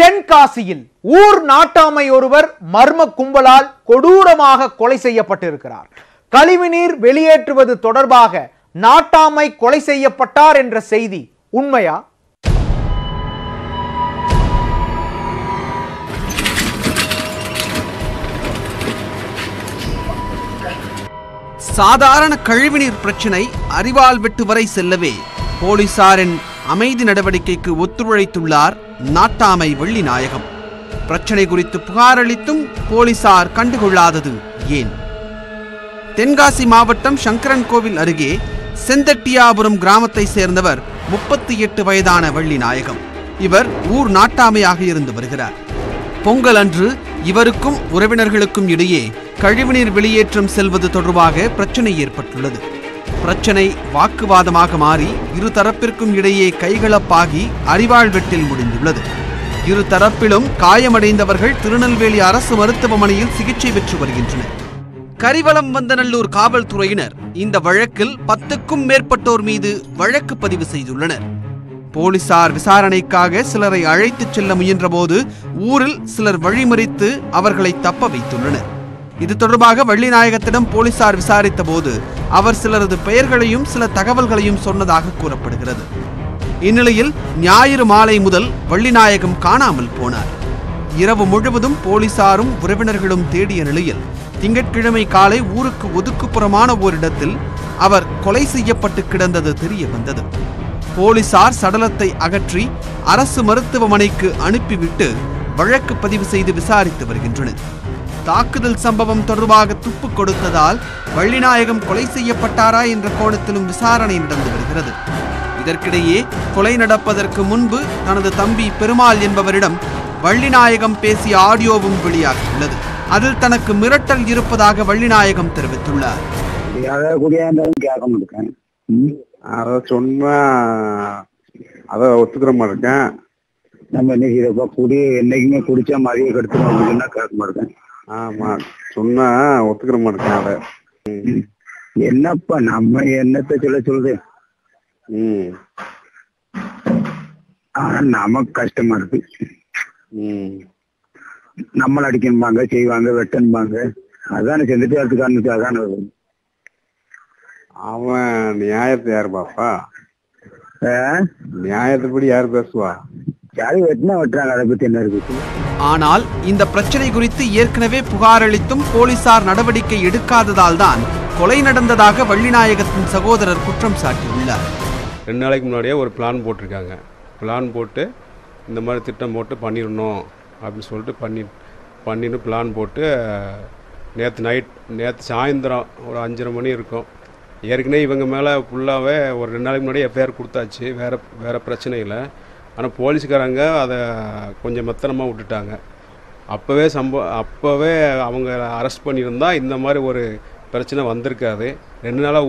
தென்காசியில் ஊர் நாட்டாமை ஒருவர் மர்ம கும்பலால் கொடூரமாக கொலை செய்யப்பட்டிருக்கிறார். கழிவுநீர் வெளியேற்றுவது தொடர்பாக நாட்டாமை கொலை செய்யப்பட்டார் என்ற செய்தி உண்மையா? சாதாரண கழிவுநீர் பிரச்சினை அறிவால் வெட்டு வரை செல்லவே போலீசாரின் அமைதி நடவடிக்கைக்கு ஒத்துழைத்துள்ளார் நாட்டாமை வெள்ளிநாயகம் பிரச்சனை குறித்து புகாரளித்தும் போலீசார் கண்டுகொள்ளாதது ஏன்? தென்காசி மாவட்டம் சங்கரன் கோவில் அருகே செந்தட்டியாபுரம் கிராமத்தை சேர்ந்தவர் முப்பத்தி எட்டு வயதான வள்ளிநாயகம் இவர் ஊர் நாட்டாமையாக இருந்து வருகிறார். பொங்கல் அன்று இவருக்கும் உறவினர்களுக்கும் இடையே கழிவுநீர் வெளியேற்றம் செல்வது தொடர்பாக பிரச்சனை ஏற்பட்டுள்ளது. பிரச்சனை வாக்குவாதமாக மாறி இருதரப்பிற்கும் இடையே கைகலப்பாகி அறிவாள் வெட்டில் முடிந்துள்ளது. இரு தரப்பிலும் காயமடைந்தவர்கள் திருநெல்வேலி அரசு மருத்துவமனையில் சிகிச்சை பெற்று வருகின்றனர். கரிவலம் வந்தநல்லூர் காவல்துறையினர் இந்த வழக்கில் பத்துக்கும் மேற்பட்டோர் மீது வழக்கு பதிவு செய்துள்ளனர். போலீசார் விசாரணைக்காக சிலரை அழைத்துச் செல்ல முயன்றபோது ஊரில் சிலர் வழிமறித்து அவர்களை தப்ப வைத்துள்ளனர். இது தொடர்பாக வள்ளிநாயகத்திடம் போலீசார் விசாரித்த போது அவர் சிலரது பெயர்களையும் சில தகவல்களையும் சொன்னதாக கூறப்படுகிறது. இந்நிலையில் ஞாயிறு மாலை முதல் வள்ளிநாயகம் காணாமல் போனார். இரவு முழுவதும் போலீசாரும் உறவினர்களும் தேடிய நிலையில் திங்கட்கிழமை காலை ஊருக்கு ஒதுக்குப்புறமான ஓரிடத்தில் அவர் கொலை செய்யப்பட்டு கிடந்தது தெரிய வந்தது. போலீசார் சடலத்தை அகற்றி அரசு மருத்துவமனைக்கு அனுப்பிவிட்டு வழக்கு பதிவு செய்து விசாரித்து வருகின்றனர். தாக்குதல் சம்பவம் தொடர்பாக துப்பு கொடுத்ததால் வள்ளிநாயகம் கொலை செய்யப்பட்டாரா என்ற கோணத்திலும் விசாரணை நடந்து வருகிறது. இதற்கிடையே கொலை நடப்பதற்கு முன்பு தனது தம்பி பெருமாள் என்பவரிடம் வள்ளிநாயகம் பேசிய ஆடியோவும் வெளியாகியுள்ளது. அதில் தனக்கு மிரட்டல் இருப்பதாக வள்ளிநாயகம் தெரிவித்துள்ளார். அதை மாட்டேன் சொன்னா ஒத்துக்கிற நம்ம இன்னைக்கு இதை குடி என்னைக்குமே குடிச்சா மதிய கெடுத்துருவோம் அப்படின்னா கேட்க மாட்டேன். ஆமா சொன்னா ஒத்துக்கிற மாட்டேன் என்னப்பா நம்ம என்னத்த சொல்ல சொல்லுது ஆனா நமக்கு கஷ்டமா இருக்கு. நம்மள அடிக்கணும்பாங்க செய்வாங்க வெட்டணும்பாங்க. அதானே காரணத்துக்கு அதானே. அவன் நியாயத்தை யார் பாப்பா ஆ? நியாயத்தைப்படி யார் பேசுவா? யாரு வெட்டினா வெட்டுறாங்க அதை பத்தி என்ன இருக்கு? ஆனால் இந்த பிரச்சனை குறித்து ஏற்கனவே புகார் அளித்தும் போலீசார் நடவடிக்கை எடுக்காததால் தான் கொலை நடந்ததாக வள்ளிநாயகத்தின் சகோதரர் குற்றம் சாட்டியுள்ளார். ரெண்டு நாளைக்கு முன்னாடியே ஒரு பிளான் போட்டிருக்காங்க. பிளான் போட்டு இந்த மாதிரி திட்டம் போட்டு பண்ணிடணும் அப்படின்னு சொல்லிட்டு பண்ணி பண்ணிட்டு பிளான் போட்டு நேற்று நைட் நேற்று சாயந்தரம் ஒரு அஞ்சரை மணி இருக்கும். ஏற்கனவே இவங்க மேலே ஃபுல்லாகவே ஒரு ரெண்டு நாளைக்கு முன்னாடி எஃப்ஐஆர் கொடுத்தாச்சு. வேறு வேறு பிரச்சனையில் ஆனால் போலீஸ்காரங்க அதை கொஞ்சம் மெத்தனமாக விட்டுட்டாங்க. அப்போவே சம்ப அப்போவே அவங்க அரெஸ்ட் பண்ணியிருந்தா இந்த மாதிரி ஒரு பிரச்சனை வந்திருக்காது. ரெண்டு நாளாக